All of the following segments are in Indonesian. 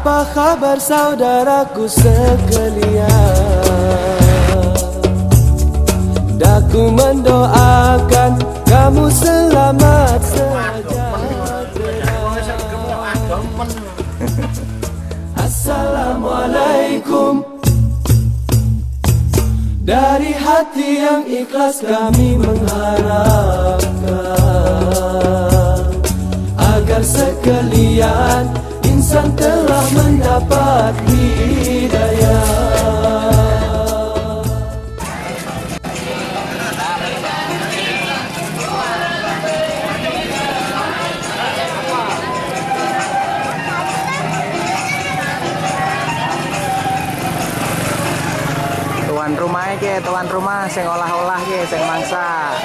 Apa kabar saudaraku sekalian? Daku mendoakan kamu selamat sejahtera. Assalamualaikum. Dari hati yang ikhlas kami mengharapkan tuan rumah ke tuan rumah sing olah-olah ke sing mangsa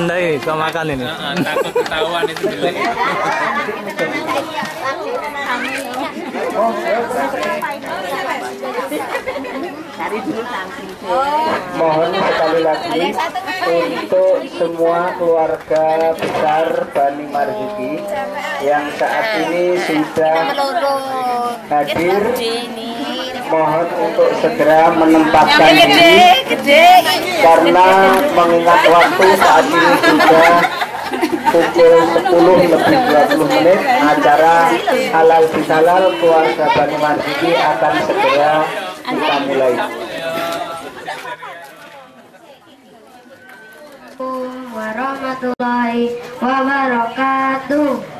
tandai suka makan ini. Ah, takut ketahuan itu jelek. Mohon sekali lagi untuk semua keluarga besar Bani Marzuki yang saat ini sudah hadir mohon untuk segera menempatkan diri karena mengingat waktu saat ini sudah pukul 10 lebih 20 menit acara halal bihalal keluarga Bani Marzuki akan segera kita mulai. warahmatullahi wabarakatuh.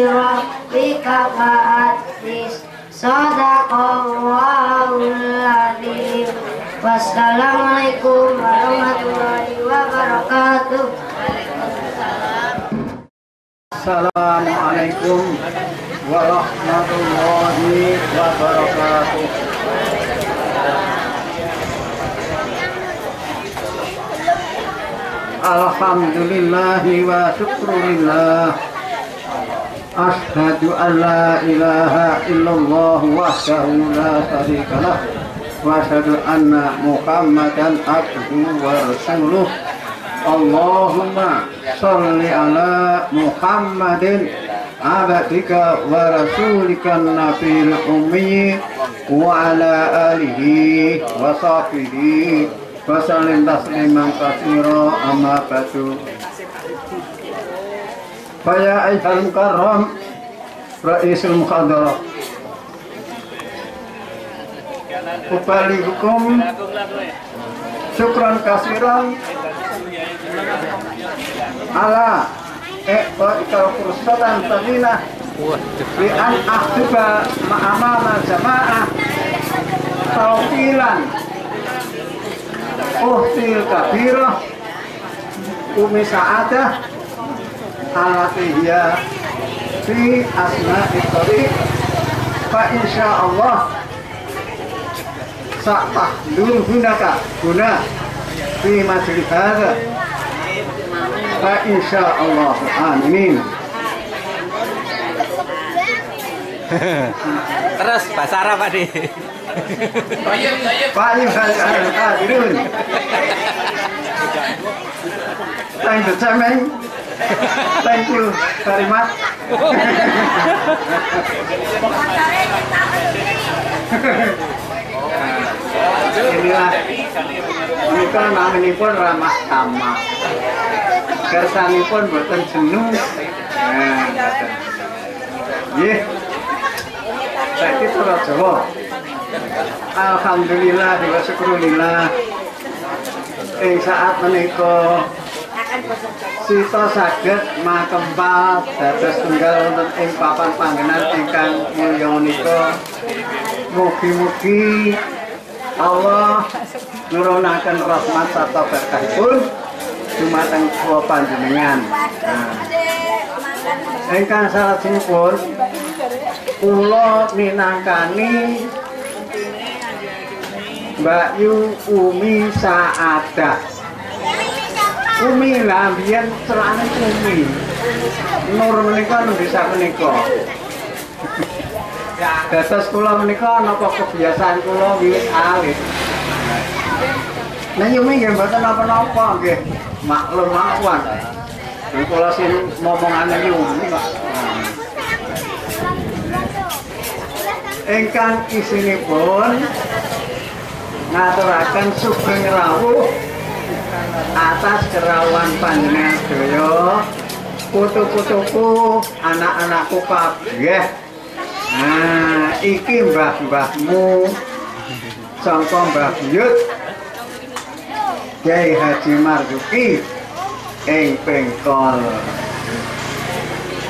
rabbika fa'atis sadaqallahul adzim wassalamualaikum warahmatullahi wabarakatuh. Assalamualaikum warahmatullahi wabarakatuh. Alhamdulillah wa ilaha illallah wahdahu la syarika lah wa asyhadu anna Muhammadan abduhu wa rasuluh Allahumma salli ala Muhammadin abdika wa rasulika nabil ummi wa ala alihi wa sahbihi wa sallim tasliman katsira amma ba'du Faya ayyuhal mukarram Raisul Mukhadara Upali hukum Syukran kasiran Ala Eko ikal fursatan fadilah Bi an ahduba ma'amama jama'ah Taufilan Alatihya Fi asma'i tariq Fa insya Allah. Sa'tah dulu gunaka Guna. Fi majlis hadha. Fa insya Allah. Amin. Terus bahasa Arab Pak Di. Pak Yuhan Al-Qadirun Thank you, Chairman. Thank you very much. Inilah ini kan naminipun ramah tamah. Kersanipun boten jenuh. Nah. Nggih. Saiki cara Jawa. Alhamdulillah wa syukurillah. Ing saat menika Sita saged makempal dados tunggal wonten ing papan panggenan ingkang mulya menika. Mugi-mugi Allah nurunaken rahmat sarta berkahipun dumateng kula panjenengan. Nah, Ingkang salajengipun kula minangkani Mbak Yu Umi Saadah. Umi lah biyen celane Umi. Nur menika nang desa menika. Dados kula menika napa kebiasaan kula wiwit alit. Nah Yumi nggih mboten napa-napa nggih. Maklum mawon. Nek kula sing momongane Yumi kok. Ingkang isinipun ngaturaken sugeng rawuh atas kerawan panjenengan sedaya putu-putuku anak-anakku kabeh nah iki mbah-mbahmu. Sangka Mbah Buyut Kiai Haji Marzuki ing Pengkol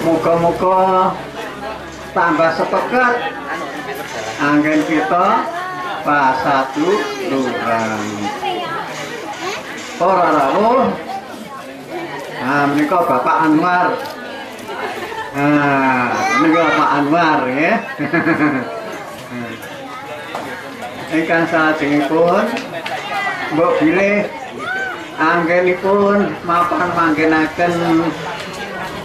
muga-muga tambah sepekat anggen kita pasatu Tuhan ora rawuh nah menika Bapak Anwar. Nah menika Pak Anwar ya. Ingkang salajengipun mbok bilih anggenipun mapan manggenaken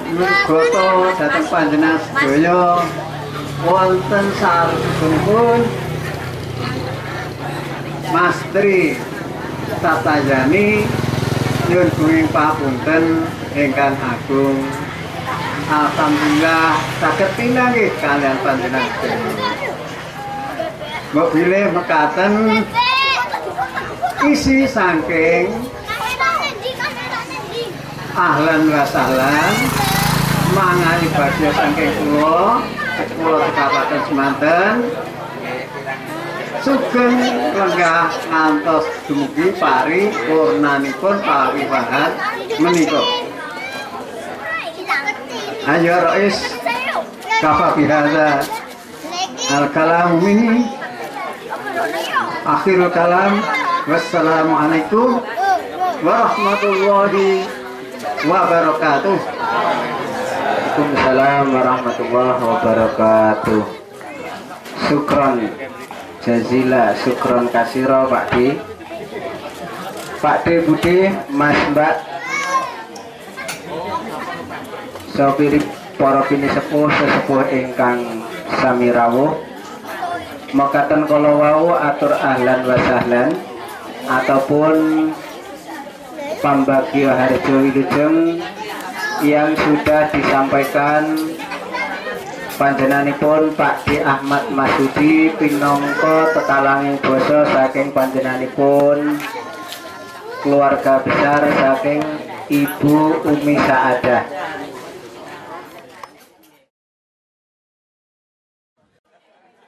Nugoto dhateng panjenengan sedaya. Wonten salebetipun Mas Tri Tatayani nyun kuing papunten ingkang agung Alhamdulillah saged pinanggih kalian panjenengan. Mbok bilih mekaten isi saking ahlan wa sahlan mangani badhe saking kula kula tekapaken semanten sugeng lenggah ngantos dumugi pari purnanipun pawiwahan menika. Ayo Rais kafa bihadza al kalam minni akhirul kalam. Wassalamualaikum warahmatullahi wabarakatuh. Waalaikumsalam warahmatullahi wabarakatuh. Syukron jazila, syukron kasiro Pak D. Pak D Budi, Mas Mbak. Sopiri para sepuh sesepuh ingkang sami rawuh. Mekaten atur ahlan wa sahlan ataupun pambagio harjo wilujeng yang sudah disampaikan panjenanipun Pak D Ahmad Masudi pinongko tekalanging boso saking panjenanipun keluarga besar saking Ibu Umi Saadah.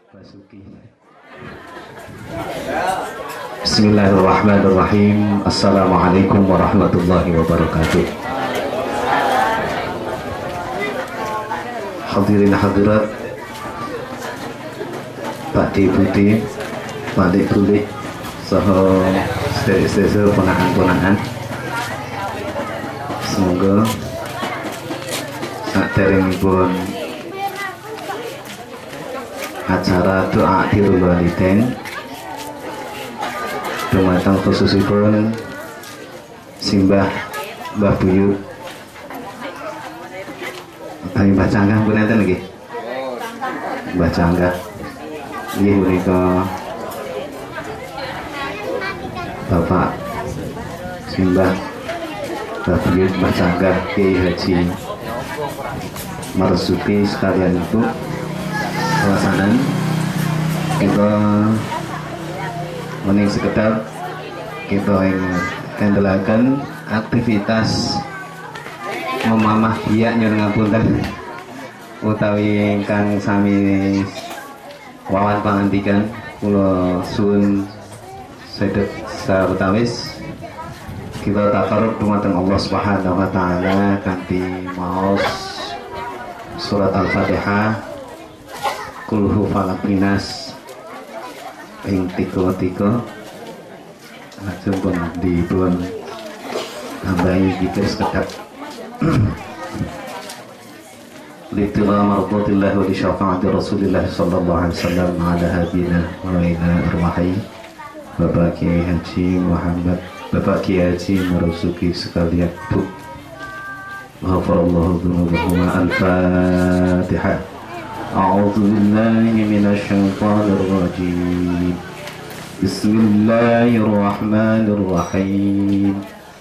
Basuki. Bismillahirrahmanirrahim. Assalamualaikum warahmatullahi wabarakatuh Hadirin hadirat Pak Di Budi Pak Di Budi Soho Sederik-sederik ponaan-ponaan Semoga Saat pun acara doa dirul walidain dumateng khususipun simbah Mbah Buyut Kami Mbah Canggah pun enten lagi. Mbah Canggah ini menika Bapak Simbah Mbah Buyut Mbah Canggah Kiai Haji Marzuki sekalian itu. Pelaksanaan kita mening sekedar kita yang kendalakan aktivitas memamah biak nyuruh ngapunten. Utawi ingkang sami wawan pangantikan kula suwun sedet sawetawis. Kita takarub dumateng Allah Subhanahu wa taala kanthi maos surat Al-Fatihah kulhu falak minas ing tiga tiga lajeng pun dipun tambahi zikir sekedap لابتغاء مرضات الله ولشفاعة رسول الله صلى الله عليه وسلم على هدينا وعينا الروحي بباكي هاتي محمد. بباكي هاتي مرزوكي سكالي اكتب غفر الله ذنوبهما. الفاتحة. أعوذ بالله من الشيطان الرجيم. بسم الله الرحمن الرحيم.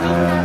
네.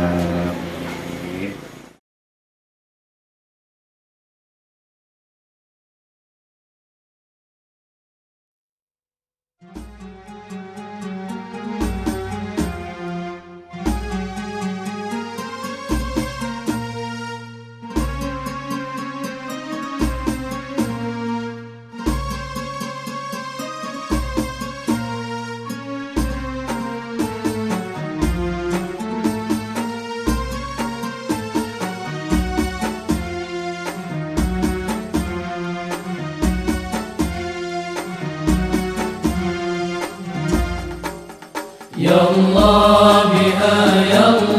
يا الله بها يا الله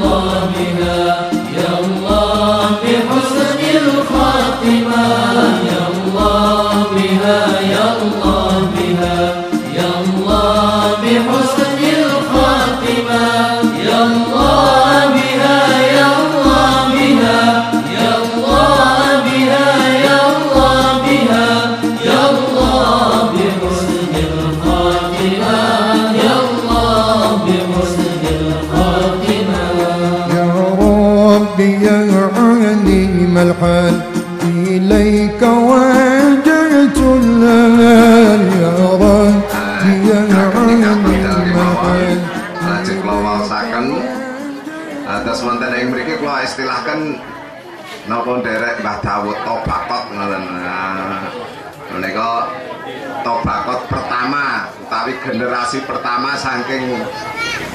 pertama saking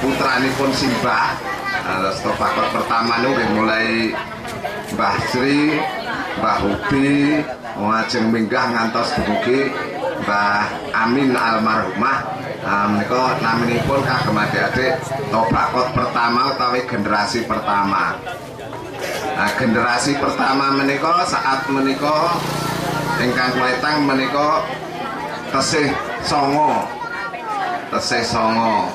putranipun Simbah. Nah, Terus Tobakot pertama niku mulai Mbah Sri, Mbah Hubi, ngajeng minggah ngantos dumugi Mbah Amin almarhumah. Nah, menika naminipun kagem adik-adik Tobakot pertama utawi generasi pertama. Nah, generasi pertama menika saat menika ingkang wetan menika tesih songo. Tesih songo.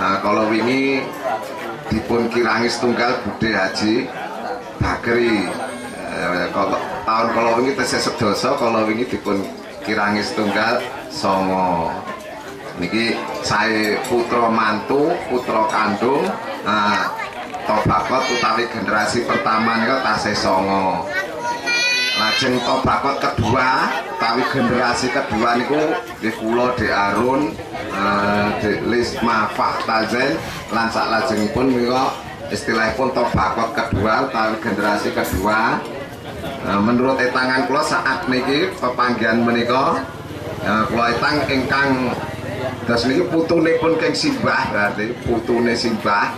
Nah, kalau wingi dipun kirangi setunggal Bude Haji Bagri. Eh, kalau tahun kalau wingi tesih sedoso, kalau wingi dipun kirangi setunggal songo. Niki saya putra mantu, putra kandung, nah, Tobakot utawi generasi pertama nika songo. Lajeng Tobakot kedua, utawi generasi kedua niku nggih kula Dek Arun, eh, Dek Lisma Faktazen lan sak lajengipun menika istilahipun Tobakot kedua utawi generasi kedua. Nah, menurut etangan kula saat niki pepanggihan menika eh, kula etang ingkang Das niki putune pun keng simbah berarti putune simbah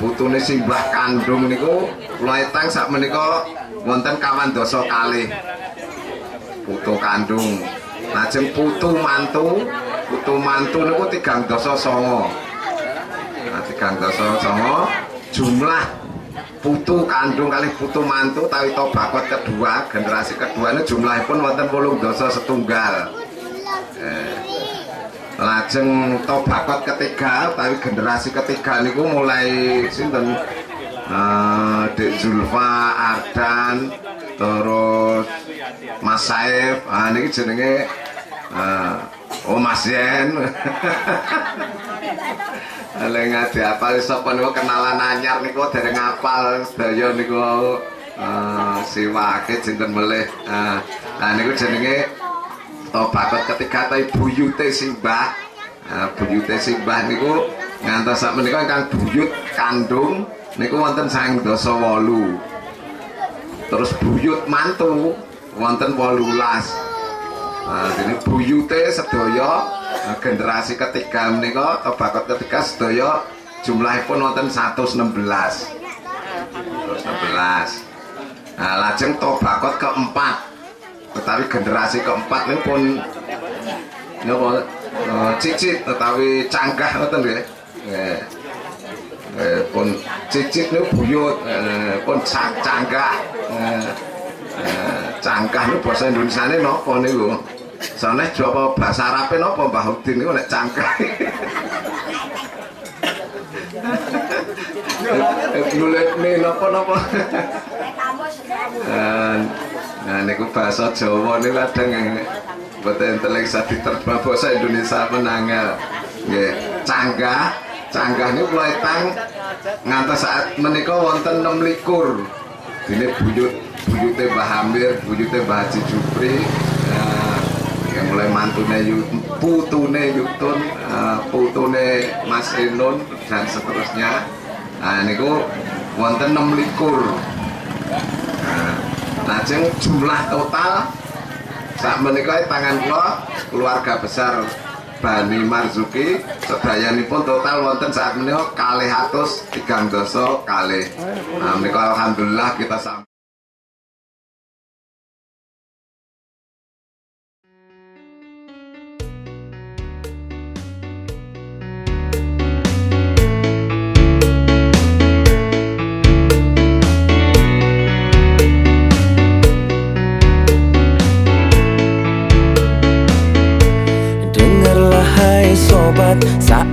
putune simbah kandung niku kula etang sak menika wonten kawan dosa kalih. putu kandung. Lajeng putu mantu putu mantu niku tigang dosa songo. Nah, tigang dosa songo jumlah putu kandung kali putu mantu tawi tobakot kedua generasi kedua ini jumlahipun wonten wolung dosa setunggal. Lajeng tobakot ketiga tapi generasi ketiga niku mulai sinten? Eh, Dek Zulfa Ardan terus Mas Saif ah niki jenenge eh, oh Mas Yen Lha ngade apal sapa niku kenalan anyar niku dereng ngapal sedaya niku eh siwake jinten melih. Ah, Nah niku jenenge Tobatot ketiga tapi buyute Simbah. Nah, buyute Simbah niku ngantos sak menika ingkang buyut kandung niku wonten sang dasa wolu. Terus buyut mantu wonten 18 nah ini buyute sedaya generasi ketiga menika tobakot ketiga sedaya jumlahipun wonten 116 116 nah lajeng tobakot keempat. Tetapi generasi keempat ini pun napa eh, cicit tetapi canggah ngoten nggih. Nggih. Eh, pun cicit nih buyut eh, pun cangkah. Eh, cangkah nih bahasa Indonesia nih nopo nih gue soalnya coba bahasa Arab nih nopo mbah Hudin nih oleh cangkah. Nulis nih nopo nopo. Nah niku bahasa Jawa nih ladang yang buat intelek sadi terbang bahasa Indonesia menangnya cangkah. Canggah niku kula etang ngantos saat menika wonten 6 likur. Dene buyut buyute Mbah Hamir, buyute Mbah Haji Jupri. eh, yang mulai mantune putune Yutun, eh, putune Mas Inun dan seterusnya. Nah, niku wonten 6 likur. Nah, lajeng jumlah total sak menika tangan kula keluarga besar Bani Marzuki sedayanipun total wonten saat menika kalih atus tigang doso kalih. Nah menika alhamdulillah kita sampai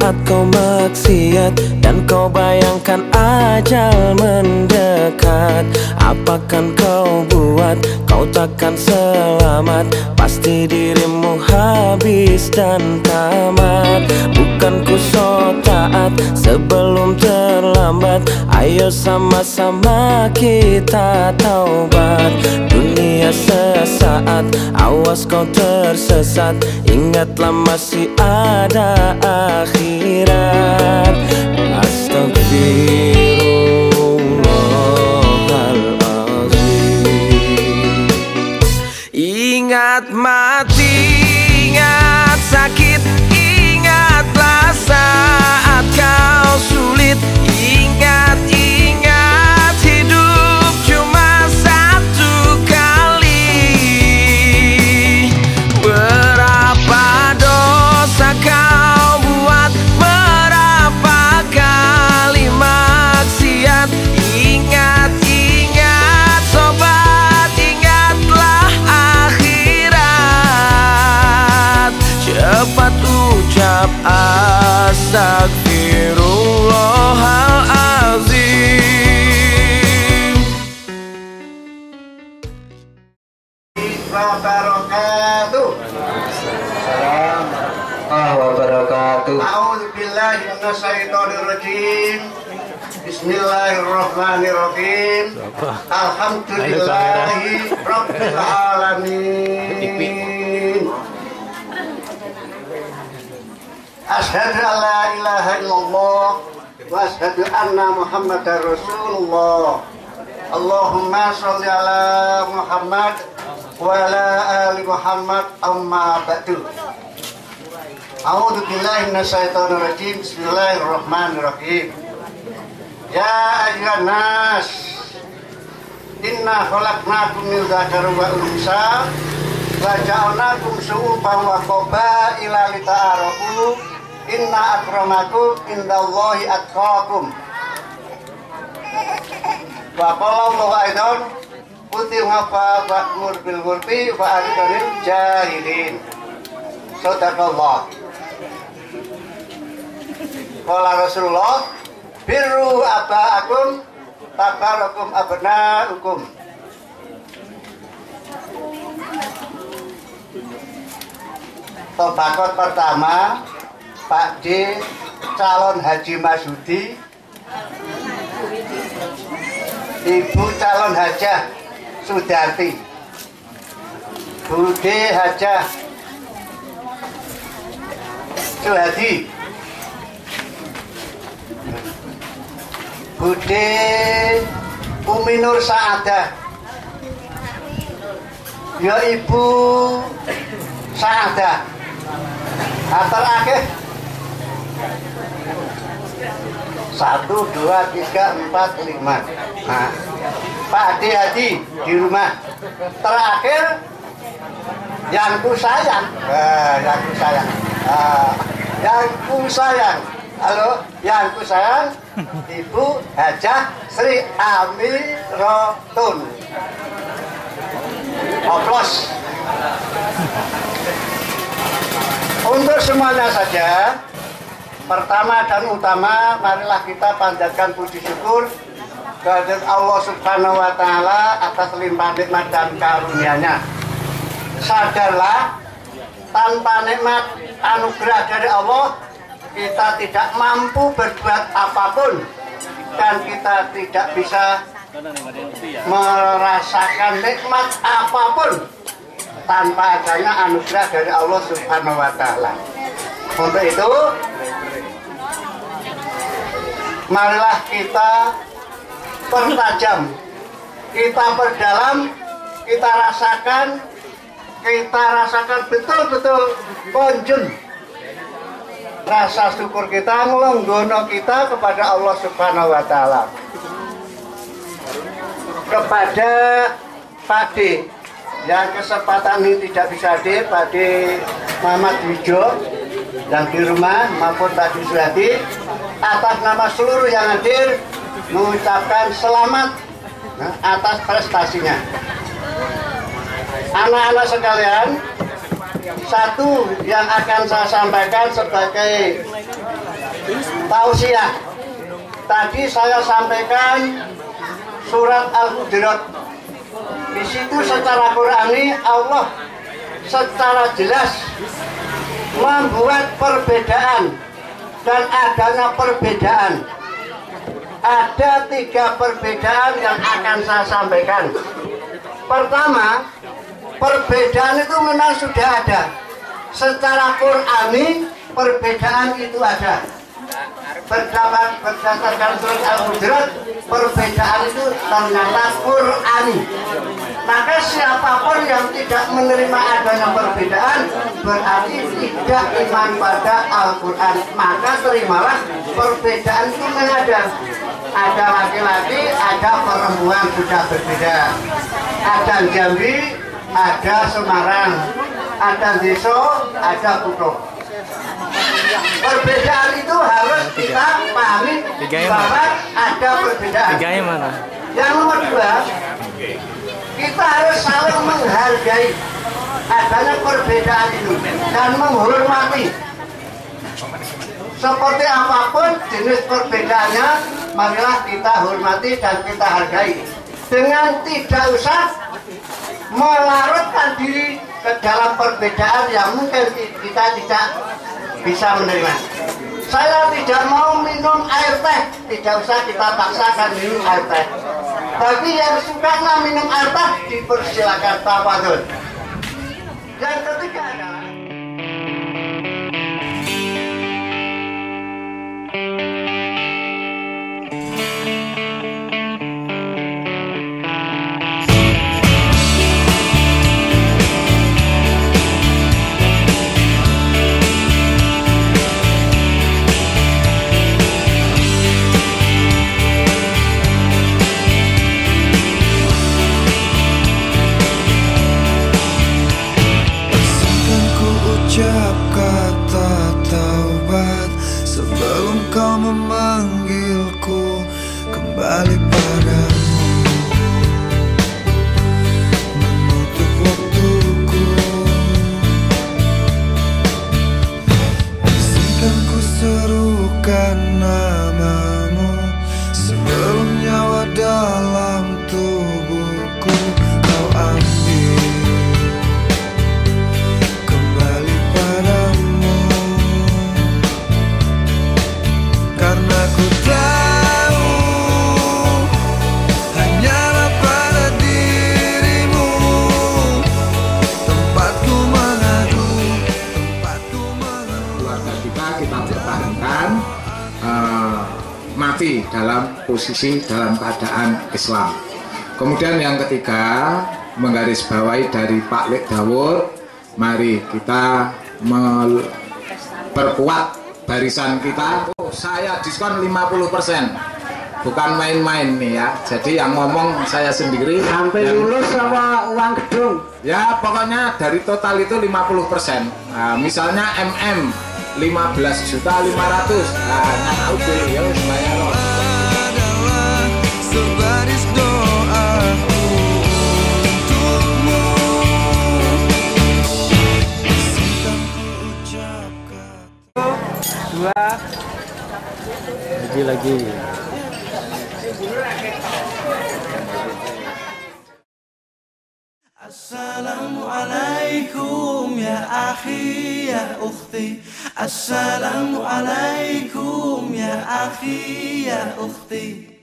saat kau maksiat Dan kau bayangkan ajal mendekat. Apakan kau buat? Kau takkan selamat. Pasti dirimu habis dan tamat. Bukan ku so taat sebelum terlambat Ayo sama-sama kita taubat. Dunia sesaat awas kau tersesat. Ingatlah masih ada akhirat. Astagfirullahaladzim. Ingat mati, ingat sakit Ingatlah saat kau sulit. Ingat ucap astagfirullahalazim wabarakatuh. Ah, wabarakatuh. A'udzu billahi minasyaitonir rajim. Bismillahirrahmanirrahim. Alhamdulillahi rabbil alamin. Asyhadu an la ilaha illallah wa asyhadu anna Muhammadar Rasulullah. Allahumma sholli ala Muhammad wa ala ali Muhammad amma ba'du. A'udzu billahi minasyaitonir rajim. Bismillahirrahmanirrahim. Ya ayyuhan nas Inna khalaqnakum min dzakarin wa unsa wa ja'alnakum syu'uban wa qabaila lita'arafu inna akramakum indallahi atqakum. Wa qala Allah aidan Kutil ngapa ba'mur bil ngurfi wa aridanil jahilin. Sadaqallah. Qala Rasulullah Birru aba'akum Tabarakum abna'ukum. Tobakot pertama Pak D calon Haji Masudi. Ibu calon hajah Sudarti. Bude hajah Bude Umi Nur Saadah. Ya Ibu Saadah. Nah, terakhir satu dua tiga empat lima. Nah, Pak Adi Hadi di rumah. Terakhir yang ku sayang. Nah, yang ku sayang. Nah, yang ku sayang. Halo yang ku sayang. Ibu Hajah Sri Amirotun. Oplos. Untuk semuanya saja pertama dan utama marilah kita panjatkan puji syukur kehadirat Allah Subhanahu wa taala atas limpah nikmat dan karunia-Nya. Sadarlah tanpa nikmat anugerah dari Allah kita tidak mampu berbuat apa pun dan kita tidak bisa merasakan nikmat apa pun tanpa adanya anugerah dari Allah Subhanahu wa taala. Untuk itu marilah kita pertajam, kita perdalam, kita rasakan, kita rasakan betul-betul konjun rasa syukur kita, ngelonggono kita kepada Allah Subhanahu wa taala. Kepada Pade yang kesempatan ini tidak bisa hadir, Pade Muhammad Wijo yang di rumah maupun Pade Suhadi atas nama seluruh yang hadir mengucapkan selamat nah, atas prestasinya. Anak-anak sekalian, satu yang akan saya sampaikan sebagai tausiah. Tadi saya sampaikan surat Al-Hujurat. Di situ secara Qurani Allah secara jelas membuat perbedaan dan adanya perbedaan. Ada tiga perbedaan yang akan saya sampaikan. Pertama, perbedaan itu memang sudah ada. Secara Qurani perbedaan itu ada. Berdasarkan, berdasarkan surat Al-Hujurat, perbedaan itu ternyata Qurani. Maka siapa pun yang tidak menerima adanya perbedaan berarti tidak iman pada Al-Quran. Maka terimalah perbedaan itu memang ada. Laki-laki, ada perempuan sudah berbeda. Ada Jambi, ada Semarang, ada Deso, ada Kuto. Perbedaan itu harus kita pahami bahwa ada perbedaan. Mana? Yang nomor dua, kita harus saling menghargai adanya perbedaan itu dan menghormati. Seperti apa pun jenis perbedaannya, marilah kita hormati dan kita hargai. Dengan tidak usah melarutkan diri ke dalam perbedaan yang mungkin kita tidak bisa menerima. Saya tidak mau minum air teh, tidak usah kita paksakan minum air teh. Bagi yang suka minum air teh, dipersilakan tawadun. Yang ketiga dalam posisi dalam keadaan Islam. Kemudian yang ketiga, menggarisbawahi dari Pak Lek Dawur, mari kita memperkuat barisan kita. Oh, saya diskon 50%. Bukan main-main nih ya. Jadi yang ngomong saya sendiri. Sampai Dan- lulus sama uang gedung. Ya pokoknya dari total itu 50% nah, Misalnya MM 15 juta 500 Nah nang udah ya wis dua. Lagi lagi. Assalamualaikum ya akhi ya ukhti. Assalamualaikum ya akhi ya ukhti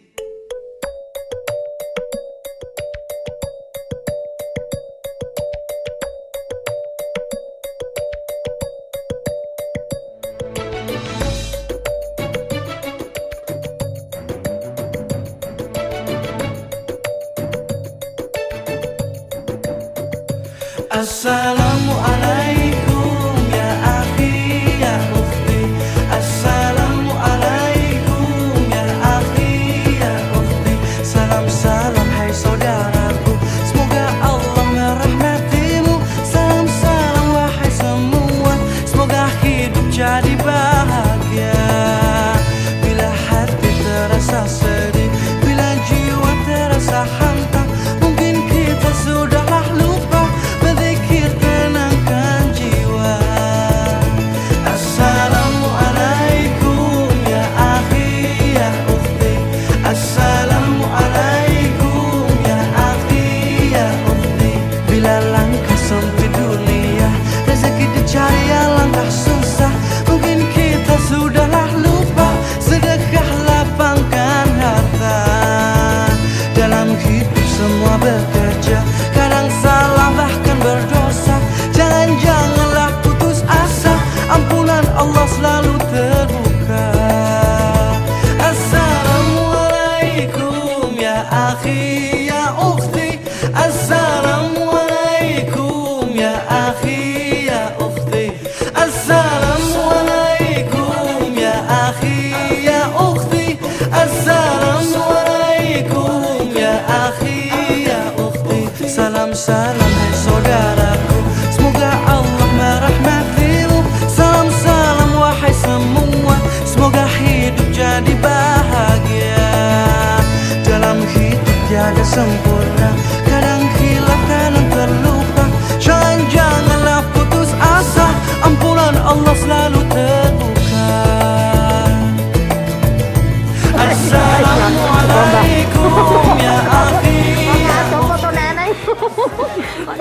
Assalamualaikum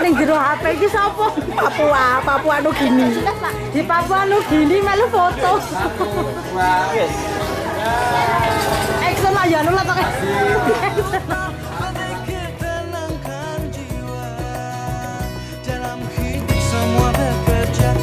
ning jero HP iki sapa? Papua, Papua Nugini. Di Papua Nugini melu foto. Action Dalam hidup semua bekerja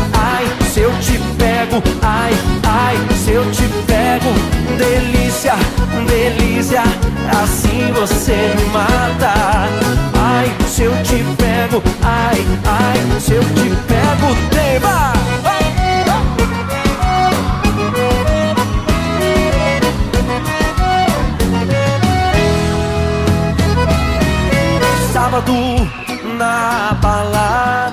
se eu te pego, ai, ai, se eu te pego, delícia, delícia, assim você me mata. Ai, se eu te pego, ai, ai, se eu te pego, tema. Sábado na balada,